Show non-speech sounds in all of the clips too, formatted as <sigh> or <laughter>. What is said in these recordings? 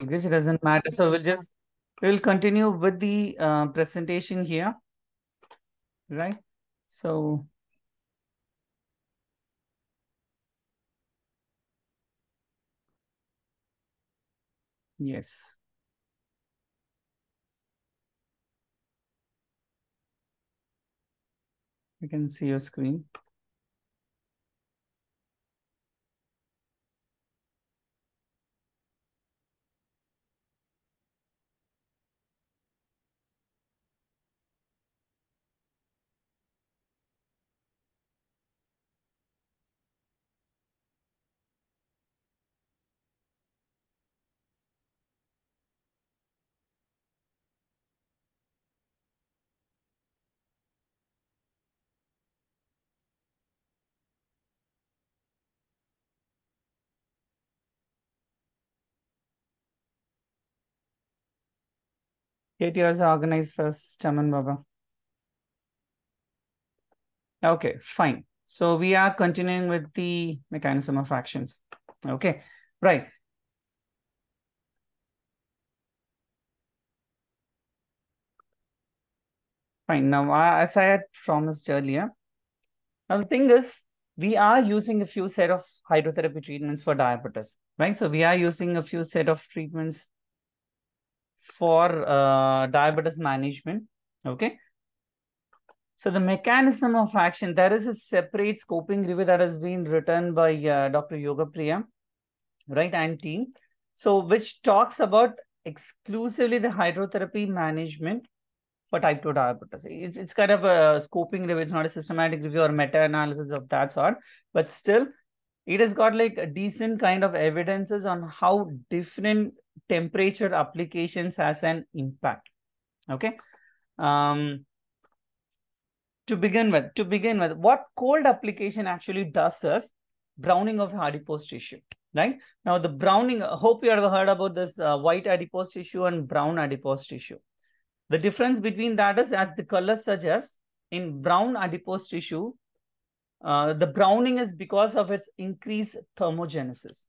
Which doesn't matter. So we'll just we'll continue with the uh, presentation here, right? So yes. You can see your screen. Get yours organized first, Chaman Baba. Okay, fine. So we are continuing with the mechanism of actions. Okay, right. Fine. Now, uh, as I had promised earlier, now the thing is, we are using a few set of hydrotherapy treatments for diabetes, right? So we are using a few set of treatments for uh, diabetes management, okay? So the mechanism of action, there is a separate scoping review that has been written by uh, Dr. Yoga Priya, right, and team. So which talks about exclusively the hydrotherapy management for type 2 diabetes. It's, it's kind of a scoping review. It's not a systematic review or meta-analysis of that sort, but still it has got like a decent kind of evidences on how different temperature applications has an impact. Okay. Um, to begin with, to begin with, what cold application actually does is browning of adipose tissue, right? Now, the browning, I hope you have heard about this uh, white adipose tissue and brown adipose tissue. The difference between that is, as the color suggests, in brown adipose tissue, uh, the browning is because of its increased thermogenesis.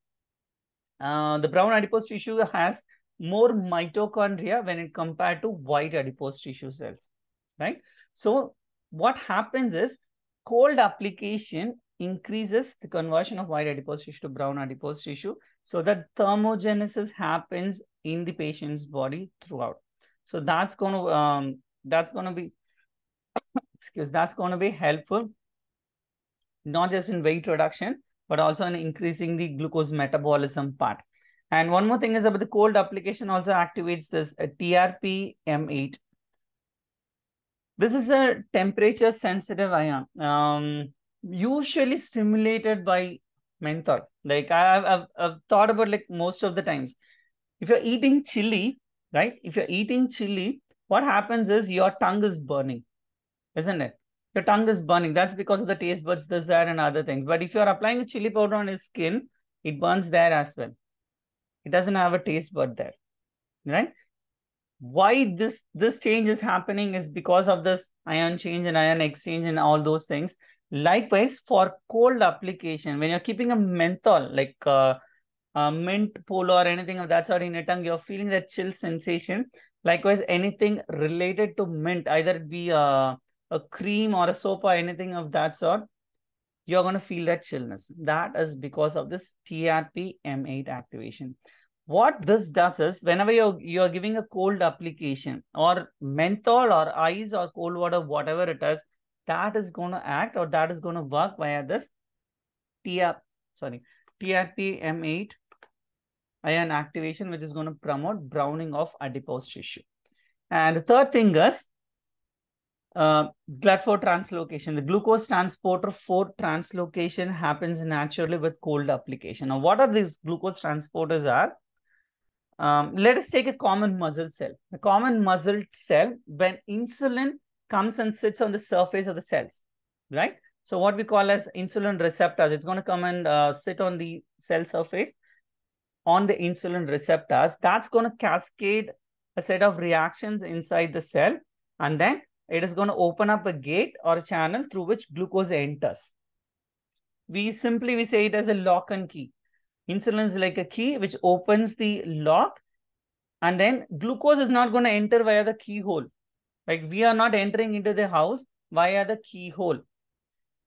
Uh, the brown adipose tissue has more mitochondria when it compared to white adipose tissue cells, right? So what happens is cold application increases the conversion of white adipose tissue to brown adipose tissue so that thermogenesis happens in the patient's body throughout. So that's going to um, that's going to be <coughs> excuse that's going to be helpful not just in weight reduction but also in increasing the glucose metabolism part. And one more thing is about the cold application also activates this uh, TRPM8 this is a temperature sensitive ion, um, usually stimulated by menthol. Like I've, I've, I've thought about like most of the times, if you're eating chili, right? If you're eating chili, what happens is your tongue is burning, isn't it? Your tongue is burning. That's because of the taste buds, this, that, and other things. But if you're applying a chili powder on his skin, it burns there as well. It doesn't have a taste bud there, right? why this this change is happening is because of this ion change and ion exchange and all those things likewise for cold application when you're keeping a menthol like uh, uh, mint polo or anything of that sort in your tongue you're feeling that chill sensation likewise anything related to mint either it be a, a cream or a soap or anything of that sort you're going to feel that chillness. That is because of this trp m8 activation. What this does is whenever you're you're giving a cold application or menthol or ice or cold water whatever it is that is going to act or that is going to work via this TR, sorry trpm8 ion activation which is going to promote browning of adipose tissue. And the third thing is uh, GLUT4 translocation. The glucose transporter 4 translocation happens naturally with cold application. Now, what are these glucose transporters are? Um, let us take a common muscle cell. The common muscle cell, when insulin comes and sits on the surface of the cells, right? So what we call as insulin receptors, it's going to come and uh, sit on the cell surface on the insulin receptors. That's going to cascade a set of reactions inside the cell and then it is going to open up a gate or a channel through which glucose enters. We simply we say it as a lock and key. Insulin is like a key which opens the lock And then glucose is not going to enter via the keyhole. Like we are not entering into the house via the keyhole.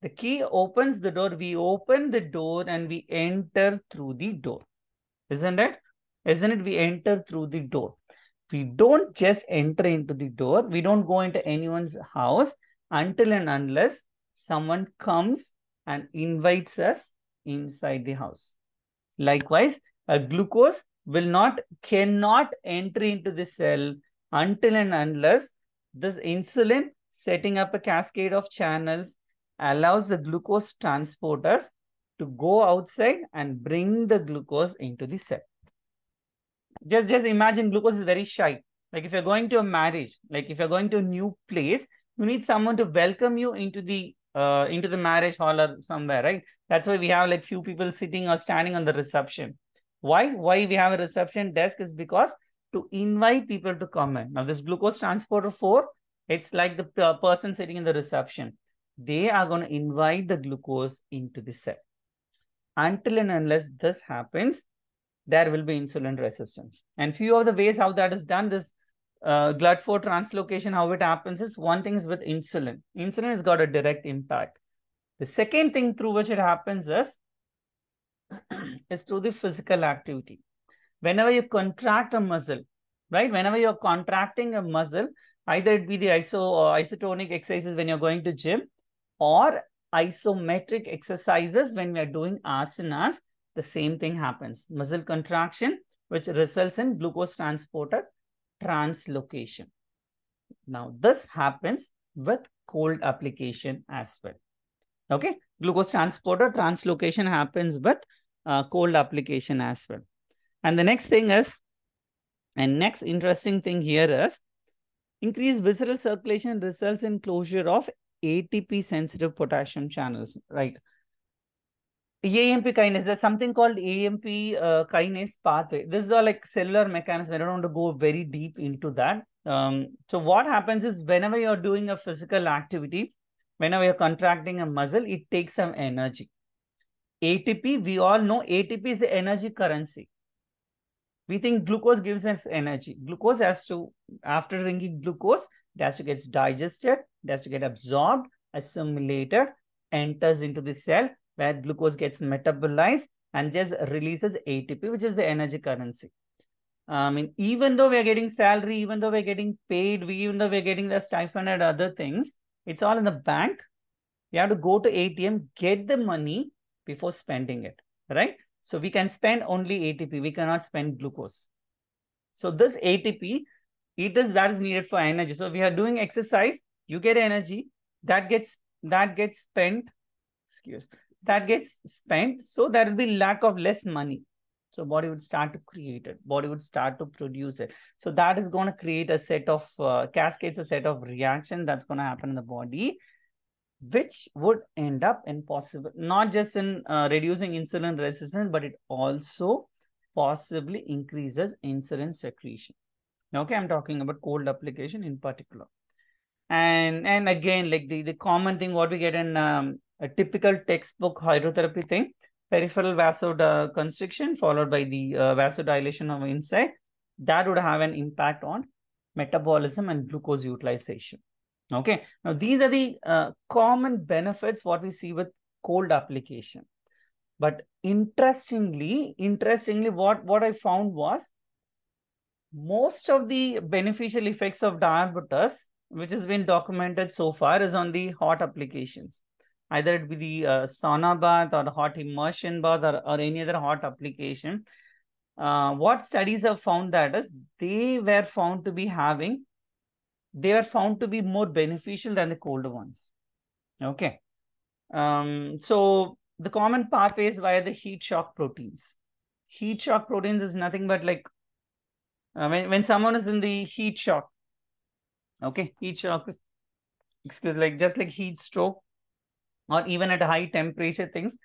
The key opens the door. We open the door and we enter through the door. Isn't it? Isn't it? We enter through the door. We don't just enter into the door. We don't go into anyone's house until and unless someone comes and invites us inside the house. Likewise, a glucose will not, cannot enter into the cell until and unless this insulin setting up a cascade of channels allows the glucose transporters to go outside and bring the glucose into the cell. Just, just imagine glucose is very shy. Like if you're going to a marriage, like if you're going to a new place, you need someone to welcome you into the uh, into the marriage hall or somewhere, right? That's why we have like few people sitting or standing on the reception. Why? Why we have a reception desk is because to invite people to come in. Now this glucose transporter 4, it's like the uh, person sitting in the reception. They are going to invite the glucose into the cell. Until and unless this happens, there will be insulin resistance. And few of the ways how that is done, this uh, GLUT4 translocation, how it happens is one thing is with insulin. Insulin has got a direct impact. The second thing through which it happens is, <clears throat> is through the physical activity. Whenever you contract a muscle, right? Whenever you're contracting a muscle, either it be the iso or isotonic exercises when you're going to gym or isometric exercises when we are doing asanas, the same thing happens. Muscle contraction, which results in glucose transporter translocation. Now, this happens with cold application as well. Okay, glucose transporter translocation happens with uh, cold application as well. And the next thing is, and next interesting thing here is, increased visceral circulation results in closure of ATP sensitive potassium channels, right? AMP kinase, there's something called AMP uh, kinase pathway. This is all like cellular mechanism. I don't want to go very deep into that. Um, so what happens is whenever you're doing a physical activity, whenever you're contracting a muscle, it takes some energy. ATP, we all know ATP is the energy currency. We think glucose gives us energy. Glucose has to, after drinking glucose, it has to get digested, it has to get absorbed, assimilated, enters into the cell, where glucose gets metabolized and just releases ATP, which is the energy currency. I mean, even though we're getting salary, even though we're getting paid, we, even though we're getting the stipend and other things, it's all in the bank. You have to go to ATM, get the money before spending it, right? So we can spend only ATP. We cannot spend glucose. So this ATP, it is that is needed for energy. So we are doing exercise, you get energy, that gets that gets spent, excuse that gets spent. So there will be lack of less money. So body would start to create it. Body would start to produce it. So that is going to create a set of uh, cascades, a set of reaction that's going to happen in the body, which would end up in possible, not just in uh, reducing insulin resistance, but it also possibly increases insulin secretion. Okay, I'm talking about cold application in particular. And and again, like the, the common thing what we get in um, a typical textbook hydrotherapy thing, peripheral vasoconstriction followed by the uh, vasodilation of inside, that would have an impact on metabolism and glucose utilization. Okay, now these are the uh, common benefits what we see with cold application. But interestingly, interestingly, what, what I found was most of the beneficial effects of diabetes, which has been documented so far, is on the hot applications either it be the uh, sauna bath or the hot immersion bath or, or any other hot application. Uh, what studies have found that is they were found to be having, they were found to be more beneficial than the colder ones. Okay. Um, so the common pathway is via the heat shock proteins. Heat shock proteins is nothing but like uh, when, when someone is in the heat shock, okay, heat shock is, excuse like just like heat stroke, or even at high temperature things,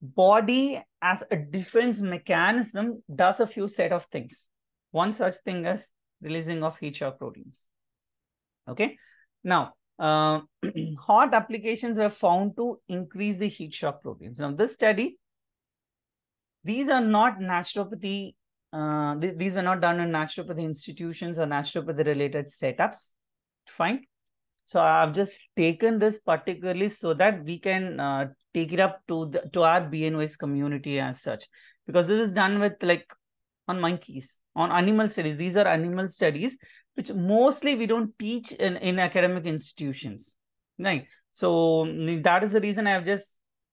body as a defense mechanism does a few set of things. One such thing is releasing of heat shock proteins. Okay. Now, uh, <clears throat> hot applications were found to increase the heat shock proteins. Now, this study, these are not naturopathy uh, th these were not done in naturopathy institutions or naturopathy related setups. Fine. So I've just taken this particularly so that we can uh, take it up to the, to our BNYS community as such, because this is done with like on monkeys, on animal studies. These are animal studies, which mostly we don't teach in, in academic institutions. Right. So that is the reason I've just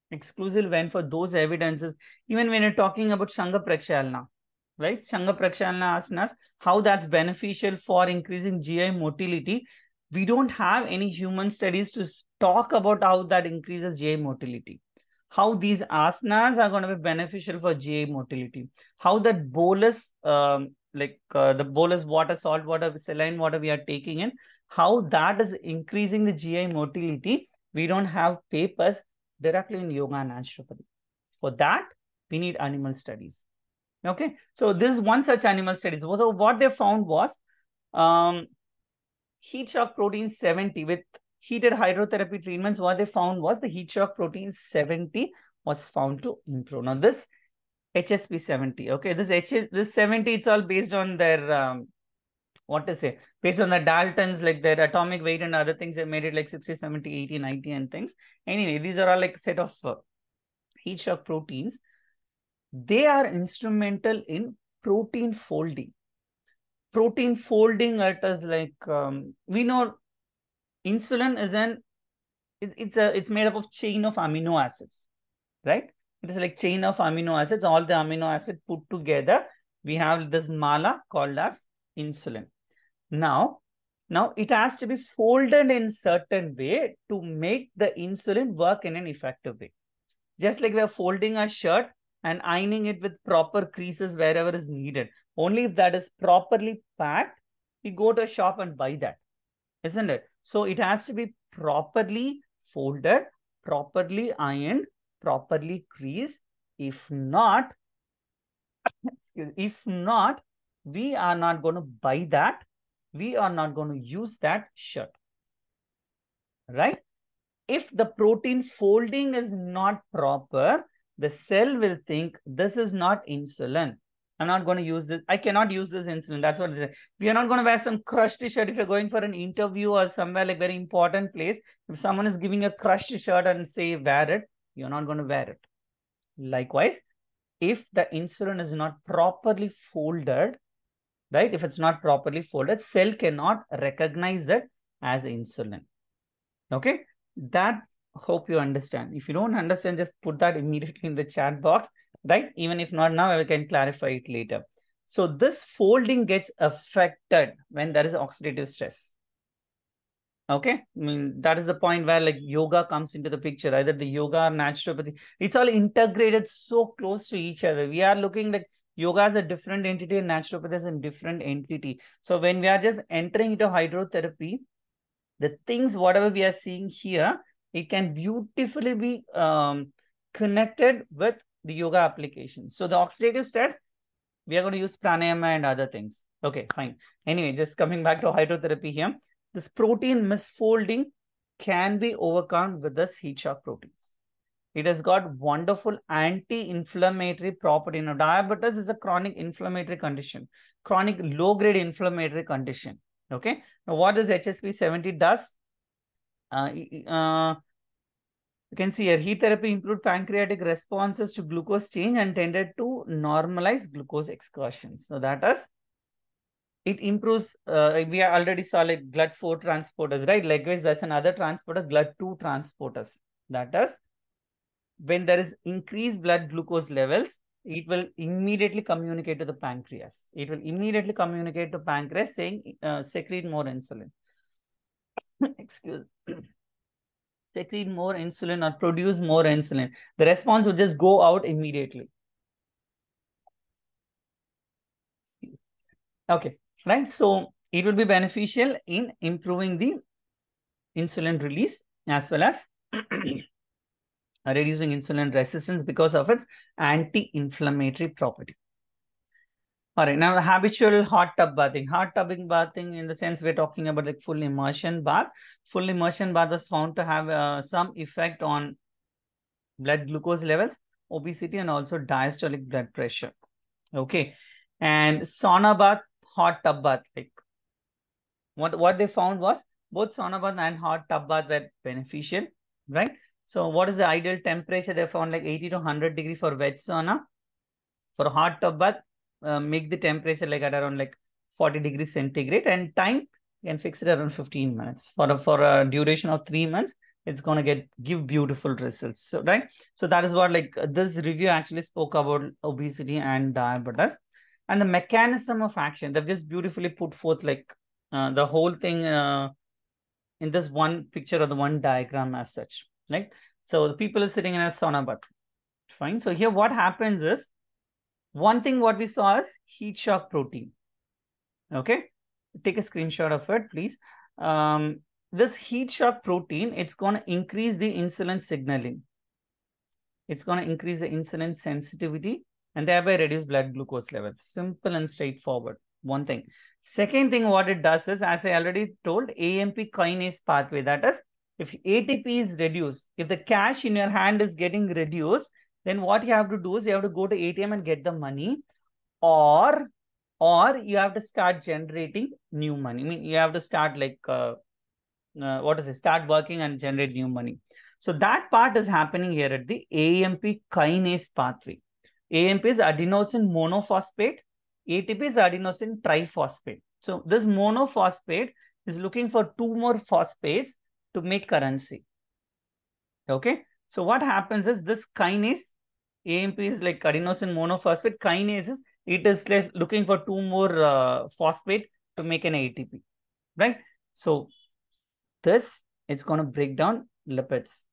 exclusively went for those evidences. Even when you're talking about Shankha Prakshalana, right? Shankha Prakshalana asks us how that's beneficial for increasing GI motility. We don't have any human studies to talk about how that increases GI motility. How these asanas are going to be beneficial for GI motility. How that bolus, um, like uh, the bolus water, salt water, saline water we are taking in, how that is increasing the GI motility. We don't have papers directly in yoga and naturopathy. For that, we need animal studies. Okay, so this is one such animal studies. So what they found was um, heat shock protein 70 with heated hydrotherapy treatments. What they found was the heat shock protein 70 was found to improve. Now this HSP 70. Okay, this H this 70 it's all based on their um, what to say based on the daltons like their atomic weight and other things they made it like 60 70 80 90 and things anyway these are all like set of uh, heat shock proteins they are instrumental in protein folding protein folding it is like um, we know insulin is an it, it's a it's made up of chain of amino acids right it is like chain of amino acids all the amino acids put together we have this mala called as insulin now, now it has to be folded in certain way to make the insulin work in an effective way. Just like we are folding a shirt and ironing it with proper creases wherever is needed. Only if that is properly packed, we go to a shop and buy that, isn't it? So it has to be properly folded, properly ironed, properly creased. If not, <coughs> if not, we are not going to buy that we are not going to use that shirt. Right? If the protein folding is not proper, the cell will think this is not insulin. I'm not going to use this. I cannot use this insulin. That's what they say. We are not going to wear some crushed shirt if you're going for an interview or somewhere like very important place. If someone is giving a crushed shirt and say wear it, you're not going to wear it. Likewise, if the insulin is not properly folded, right? If it's not properly folded, cell cannot recognize it as insulin. Okay, that hope you understand. If you don't understand, just put that immediately in the chat box, right? Even if not now, I can clarify it later. So this folding gets affected when there is oxidative stress. Okay, I mean, that is the point where like yoga comes into the picture, either the yoga or naturopathy. It's all integrated so close to each other. We are looking like yoga is a different entity and naturopathy is a different entity. So when we are just entering into hydrotherapy, the things, whatever we are seeing here, it can beautifully be um, connected with the yoga application. So the oxidative stress, we are going to use pranayama and other things. Okay, fine. Anyway, just coming back to hydrotherapy here, this protein misfolding can be overcome with this heat shock proteins. It has got wonderful anti-inflammatory property. Now, diabetes is a chronic inflammatory condition, chronic low-grade inflammatory condition. Okay. Now, what does HSP70 does? Uh, uh, you can see here, heat therapy improved pancreatic responses to glucose change and tended to normalize glucose excursions. So that is, it improves, uh, we already saw like GLUT4 transporters, right? Likewise, there's another transporter, GLUT2 transporters. That is, when there is increased blood glucose levels, it will immediately communicate to the pancreas. It will immediately communicate to pancreas saying uh, secrete more insulin. <coughs> Excuse secrete more insulin or produce more insulin. The response would just go out immediately. Okay, right. So it will be beneficial in improving the insulin release as well as <clears throat> reducing insulin resistance because of its anti-inflammatory property. All right, now the habitual hot tub bathing. Hot tubbing bathing in the sense we're talking about like full immersion bath. Full immersion bath was found to have uh, some effect on blood glucose levels, obesity, and also diastolic blood pressure. Okay. and sauna bath, hot tub bath. Like what, what they found was both sauna bath and hot tub bath were beneficial, right? So what is the ideal temperature? They found like 80 to 100 degree for wet sauna. For hot tub bath, uh, make the temperature like at around like 40 degrees centigrade and time you can fix it around 15 minutes. For a, for a duration of three months it's going to get give beautiful results so right? So that is what like this review actually spoke about obesity and diabetes. And the mechanism of action they've just beautifully put forth like uh, the whole thing uh, in this one picture or the one diagram as such right? So the people are sitting in a sauna bath fine. So here what happens is one thing what we saw is heat shock protein. Okay, take a screenshot of it, please. Um, this heat shock protein, it's going to increase the insulin signaling. It's going to increase the insulin sensitivity and thereby reduce blood glucose levels. Simple and straightforward. One thing. Second thing, what it does is, as I already told, AMP kinase pathway. That is, if ATP is reduced, if the cash in your hand is getting reduced, then what you have to do is you have to go to ATM and get the money or or you have to start generating new money. I mean, you have to start like, uh, uh, what is it, start working and generate new money. So that part is happening here at the AMP kinase pathway. AMP is adenosine monophosphate. ATP is adenosine triphosphate. So this monophosphate is looking for two more phosphates to make currency. Okay. So what happens is this kinase AMP is like adenosine monophosphate. Kinase is it is looking for two more uh, phosphate to make an ATP, right? So this it's going to break down lipids.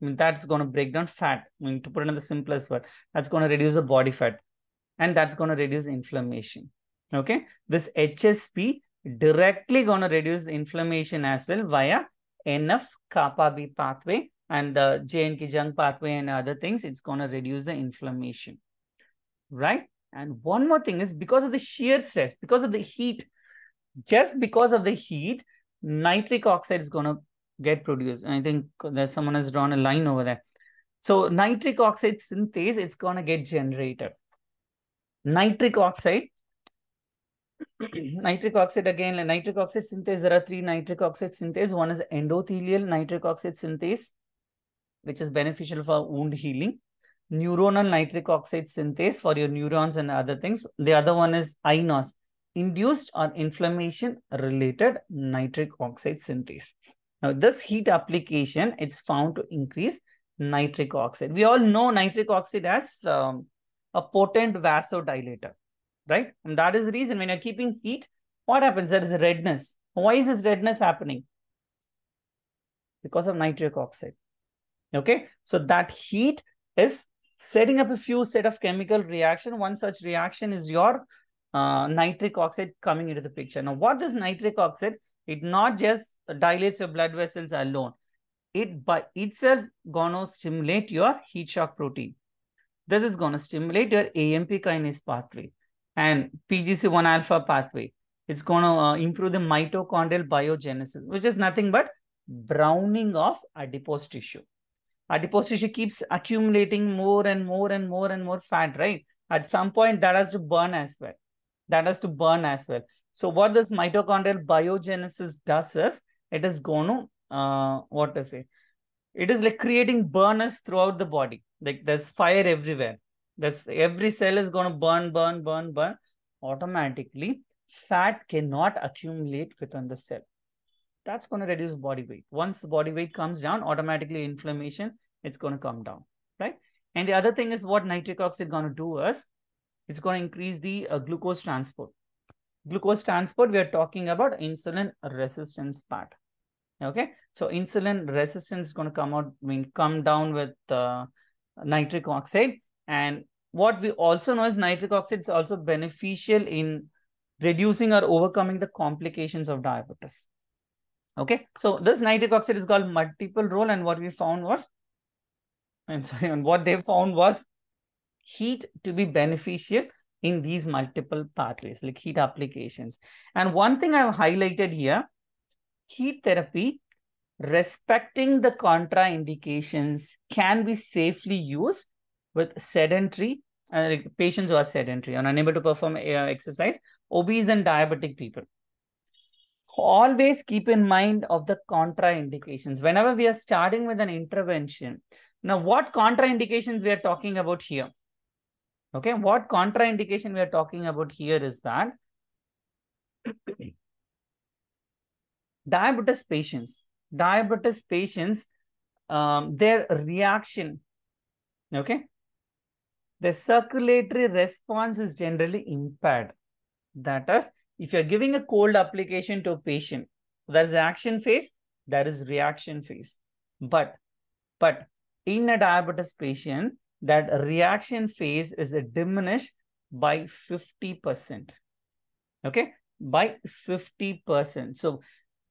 I mean, that's going to break down fat. I mean, to put it in the simplest word, that's going to reduce the body fat, and that's going to reduce inflammation. Okay, this HSP directly going to reduce inflammation as well via NF kappa B pathway and the JNK junk pathway and other things, it's going to reduce the inflammation, right? And one more thing is because of the shear stress, because of the heat, just because of the heat, nitric oxide is going to get produced. I think there's someone has drawn a line over there. So nitric oxide synthase, it's going to get generated. Nitric oxide, <clears throat> nitric oxide again, nitric oxide synthase, there are three nitric oxide synthase. One is endothelial nitric oxide synthase, which is beneficial for wound healing. Neuronal nitric oxide synthase for your neurons and other things. The other one is INOS, induced or inflammation related nitric oxide synthase. Now, this heat application, it's found to increase nitric oxide. We all know nitric oxide as um, a potent vasodilator, right? And that is the reason when you're keeping heat, what happens? There is redness. Why is this redness happening? Because of nitric oxide. Okay, so that heat is setting up a few set of chemical reaction. One such reaction is your uh, nitric oxide coming into the picture. Now, what is nitric oxide? It not just dilates your blood vessels alone. It by itself gonna stimulate your heat shock protein. This is gonna stimulate your AMP kinase pathway and PGC1 alpha pathway. It's gonna uh, improve the mitochondrial biogenesis, which is nothing but browning of adipose tissue adipose tissue keeps accumulating more and more and more and more fat, right? At some point, that has to burn as well. That has to burn as well. So what this mitochondrial biogenesis does is, it is going to, uh, what to say? It is like creating burners throughout the body. Like there's fire everywhere. There's every cell is going to burn, burn, burn, burn. Automatically, fat cannot accumulate within the cell that's going to reduce body weight. Once the body weight comes down, automatically inflammation, it's going to come down, right? And the other thing is what nitric oxide going to do is, it's going to increase the uh, glucose transport. Glucose transport, we are talking about insulin resistance part. Okay, so insulin resistance is going to come out, I mean, come down with uh, nitric oxide. And what we also know is nitric oxide is also beneficial in reducing or overcoming the complications of diabetes. Okay, so this nitric oxide is called multiple role, and what we found was, I'm sorry, and what they found was heat to be beneficial in these multiple pathways, like heat applications. And one thing I've highlighted here, heat therapy, respecting the contraindications, can be safely used with sedentary uh, patients who are sedentary and unable to perform uh, exercise, obese and diabetic people. Always keep in mind of the contraindications. Whenever we are starting with an intervention, now what contraindications we are talking about here? Okay, what contraindication we are talking about here is that <coughs> diabetes patients, diabetes patients, um, their reaction, okay, the circulatory response is generally impaired. That is, if you're giving a cold application to a patient, there is action phase, there is reaction phase. But, but in a diabetes patient, that reaction phase is diminished by 50%. Okay, by 50%. So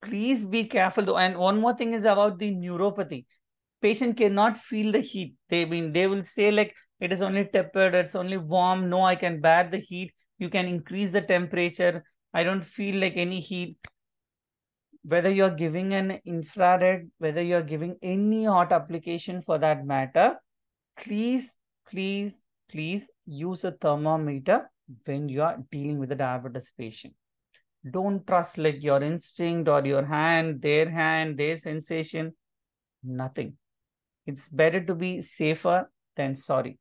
please be careful. Though. And one more thing is about the neuropathy. Patient cannot feel the heat. They mean they will say like it is only tepid, it's only warm. No, I can bear the heat. You can increase the temperature. I don't feel like any heat. Whether you're giving an infrared, whether you're giving any hot application for that matter, please, please, please use a thermometer when you are dealing with a diabetes patient. Don't trust like your instinct or your hand, their hand, their sensation. Nothing. It's better to be safer than sorry.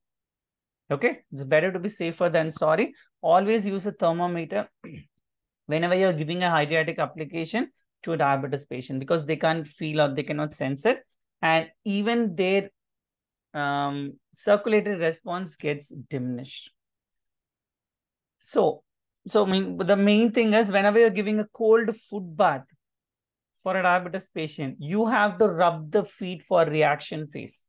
Okay, it's better to be safer than sorry. Always use a thermometer whenever you're giving a hydriatic application to a diabetes patient because they can't feel or they cannot sense it. And even their um, circulatory response gets diminished. So, so mean, the main thing is whenever you're giving a cold foot bath for a diabetes patient, you have to rub the feet for reaction phase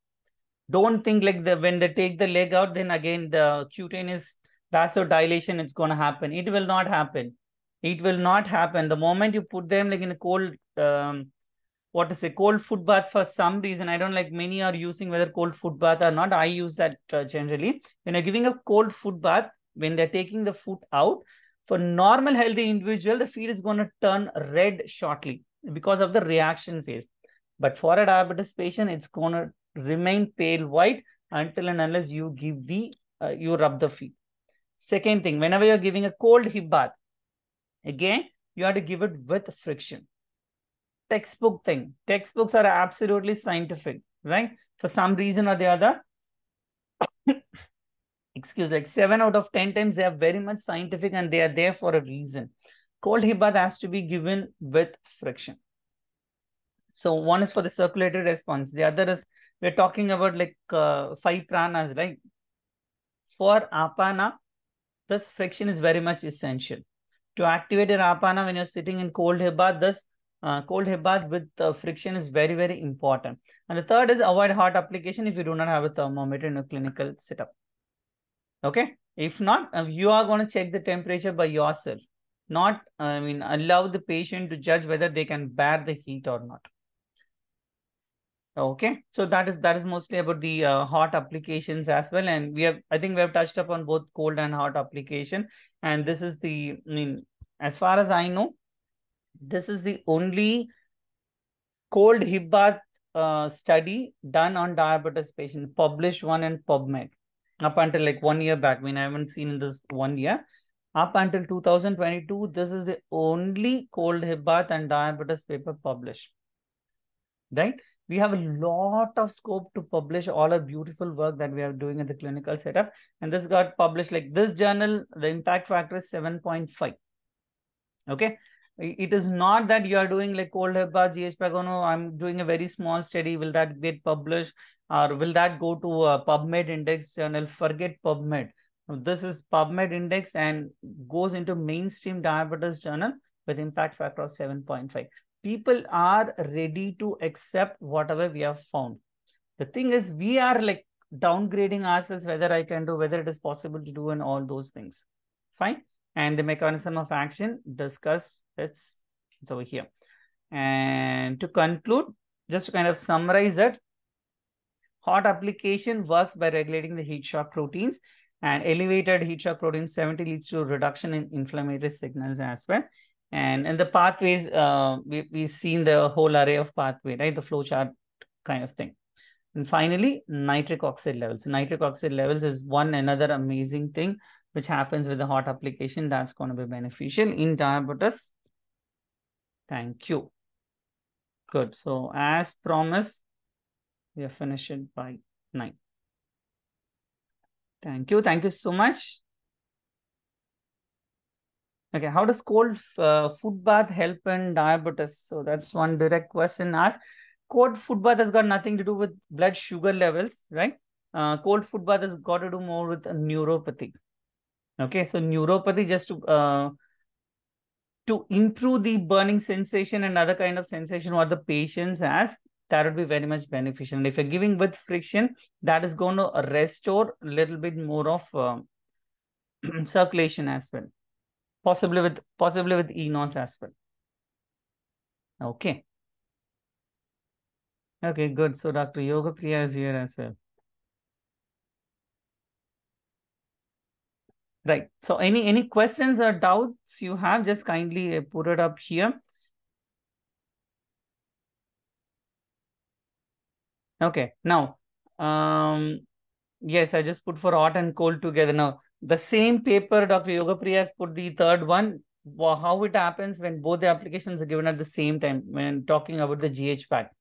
don't think like the when they take the leg out, then again the cutaneous vasodilation is going to happen. It will not happen. It will not happen. The moment you put them like in a cold, um, say, cold foot bath for some reason, I don't like many are using whether cold foot bath or not. I use that uh, generally. When you're giving a cold foot bath, when they're taking the foot out, for normal healthy individual, the feet is going to turn red shortly because of the reaction phase. But for a diabetes patient, it's going to remain pale white until and unless you give the, uh, you rub the feet. Second thing, whenever you're giving a cold hip bath, again, you have to give it with friction. Textbook thing. Textbooks are absolutely scientific, right? For some reason or the other, <coughs> excuse like seven out of 10 times, they are very much scientific and they are there for a reason. Cold hip has to be given with friction. So one is for the circulatory response. The other is we're talking about like uh, five pranas, right? For apana, this friction is very much essential. To activate an apana when you're sitting in cold hip bath, this uh, cold hip bath with uh, friction is very, very important. And the third is avoid hot application if you do not have a thermometer in a clinical setup. Okay. If not, uh, you are going to check the temperature by yourself. Not, I mean, allow the patient to judge whether they can bear the heat or not. Okay, so that is that is mostly about the uh, hot applications as well, and we have I think we have touched upon both cold and hot application, and this is the I mean as far as I know, this is the only cold hip bath uh, study done on diabetes patient, published one in PubMed up until like one year back. I mean I haven't seen this one year. Up until 2022, this is the only cold hip bath and diabetes paper published. Right? we have a lot of scope to publish all our beautiful work that we are doing in the clinical setup. And this got published like this journal, the impact factor is 7.5. Okay. It is not that you are doing like cold HEPA, GH Pagono, I'm doing a very small study. Will that get published or will that go to PubMed index journal? Forget PubMed. This is PubMed index and goes into mainstream diabetes journal with impact factor of 7.5 people are ready to accept whatever we have found. The thing is, we are like downgrading ourselves, whether I can do, whether it is possible to do, and all those things. Fine. And the mechanism of action discuss it's, it's over here. And to conclude, just to kind of summarize it, hot application works by regulating the heat shock proteins and elevated heat shock protein 70 leads to reduction in inflammatory signals as well. And in the pathways, uh, we, we've seen the whole array of pathway, right? The flow chart kind of thing. And finally, nitric oxide levels. Nitric oxide levels is one another amazing thing which happens with the hot application that's going to be beneficial in diabetes. Thank you. Good. So as promised, we are finished by 9. Thank you. Thank you so much. Okay, how does cold uh, foot bath help in diabetes? So that's one direct question asked. Cold foot bath has got nothing to do with blood sugar levels, right? Uh, cold foot bath has got to do more with neuropathy. Okay, so neuropathy just to uh, to improve the burning sensation and other kind of sensation what the patients has, that would be very much beneficial. And if you're giving with friction, that is going to restore a little bit more of uh, <clears throat> circulation as well. Possibly with possibly with enos as well. Okay. Okay, good. So Dr. Yoga Priya is here as well. Right. So any any questions or doubts you have, just kindly put it up here. Okay. Now, um, yes, I just put for hot and cold together. Now, the same paper, Dr. Yoga Priya has put the third one. How it happens when both the applications are given at the same time when talking about the GH pack.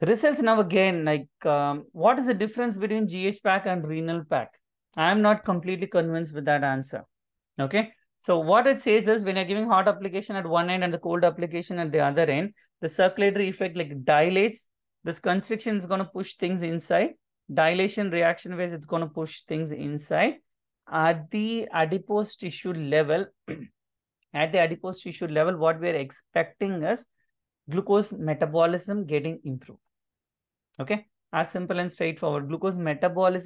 Results now again, like um, what is the difference between GH pack and renal pack? I'm not completely convinced with that answer. Okay. So what it says is when you're giving hot application at one end and the cold application at the other end, the circulatory effect like dilates. This constriction is going to push things inside. Dilation reaction ways, it's going to push things inside. At the adipose tissue level, <clears throat> at the adipose tissue level, what we're expecting is glucose metabolism getting improved. Okay. As simple and straightforward. Glucose metabolism